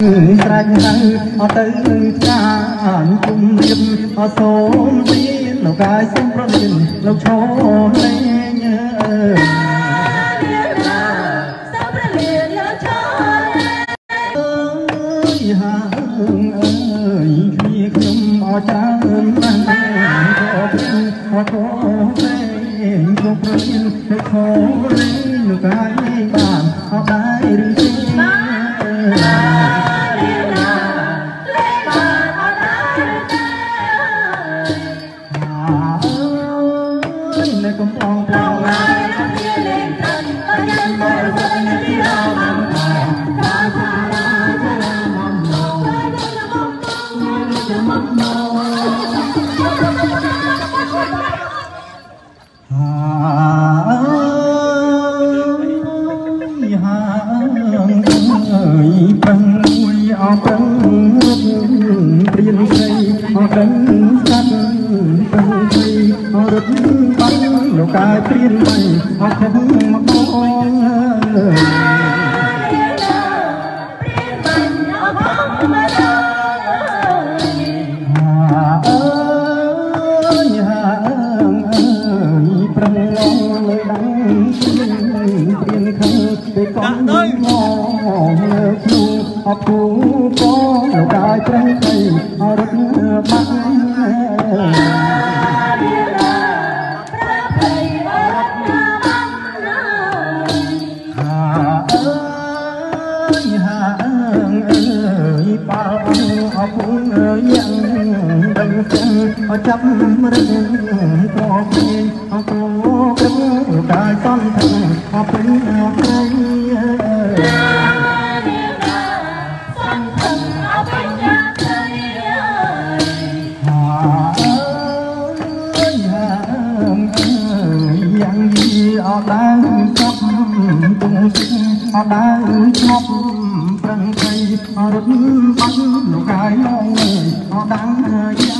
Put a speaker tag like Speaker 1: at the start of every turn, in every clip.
Speaker 1: ស្រេចហៅអត់ទៅចាញគុំរៀបអត់សូមទីលោកកាយសុំប្រលៀនលោកឈរលេងអើយអើយហាអើយគ្នាខ្ញុំអត់ច្រើនណាស់ក៏ព្រឹងអត់ក៏ពេងគ្រប់ប្រលៀនលោកឈរលេងលោកកាយបានអត់ដែរឬទេ កកាយព្រៀនបាញ់អោខំមកបងអើយហាអើយហាអើយប្រឹងងងលើដងព្រៀនព្រៀនខឹងពេលកងងងលើគ្រូអពូកលោកកាយប្រឹងស្រីអោរត់បាញ់ អចាប់រឹងក៏ពេញអកោក្រឹងកាយសំថឹងអពេញអព្រៃហាអើយហាអើយយ៉ាងយីអត់ដែរចាប់ទុំអត់ដែរជាប់ប្រឹងໄປរត់បាញ់លោកកាយឡងអត់ដែរ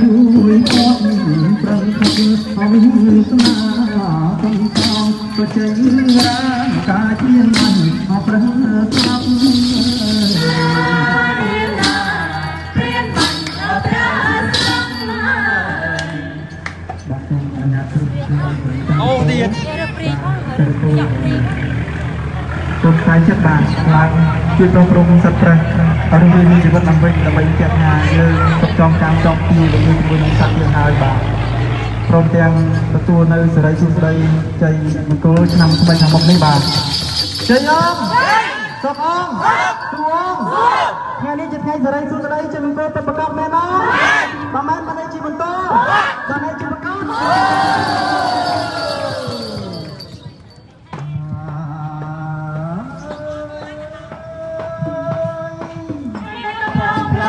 Speaker 1: ជួយគាត់ប្រឹងខំអវិស្នាកំកោក៏ចេញរានកាជា សូមខ្លាយចិត្តបាទឡើងជួយប្រព្រឹត្តសិទ្ធិប្រេះរឿងមានជីវិតដើម្បីដើម្បីចាត់ថាយើងទុកចងចាំចង់ពីជាមួយជាមួយនឹងសត្វយើងហើយបាទព្រមទាំងទទួលនៅសេរីសុខស្ដីជ័យមង្គលឆ្នាំថ្មីខាងមុខនេះបាទជ័យអងសុខអងទួអងថ្ងៃនេះជាថ្ងៃសេរីសុខស្ដីជ័យមង្គលទៅប្រកបមែនអង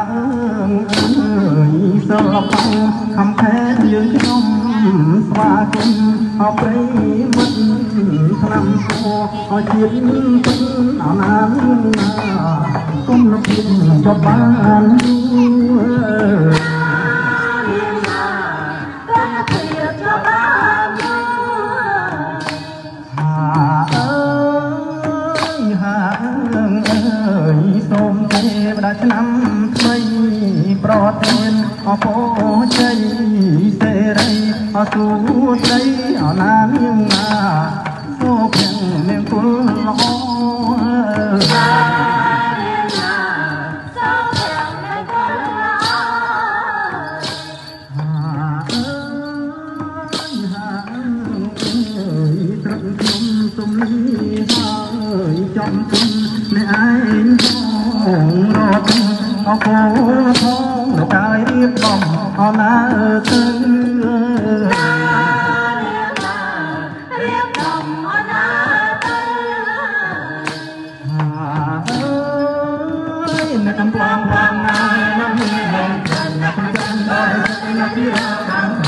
Speaker 1: អើយសលផាំងខំខែយើងខ្ញុំស្វាគមន៍អប្រិមិត្តឆ្នាំពោអជាតិពិតអណានគុំលំពីចប់បាន រជ័យសេរីអសួស្ដីអណានាងណាសូមនាងគុលល្អហាអើយហាអើយត្រឹ កខ្ញុំសុំលីហើយចំទុំអ្នកឯងផងរត់អកូ